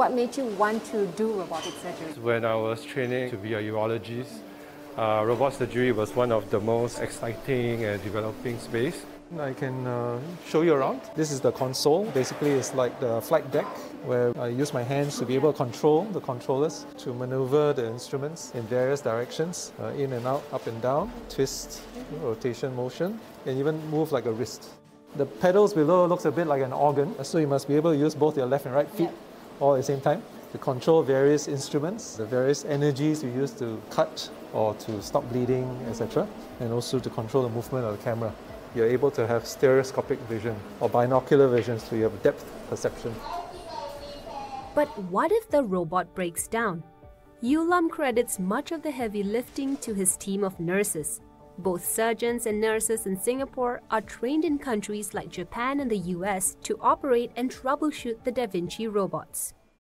What made you want to do robotic surgery? When I was training to be a urologist, uh, robot surgery was one of the most exciting and developing space. I can uh, show you around. This is the console. Basically, it's like the flight deck where I use my hands to be able to control the controllers to maneuver the instruments in various directions, uh, in and out, up and down, twist, rotation motion, and even move like a wrist. The pedals below looks a bit like an organ, so you must be able to use both your left and right feet all at the same time to control various instruments, the various energies you use to cut or to stop bleeding, etc., and also to control the movement of the camera. You're able to have stereoscopic vision or binocular vision, so you have depth perception. But what if the robot breaks down? Yew Lam credits much of the heavy lifting to his team of nurses. Both surgeons and nurses in Singapore are trained in countries like Japan and the US to operate and troubleshoot the Da Vinci robots.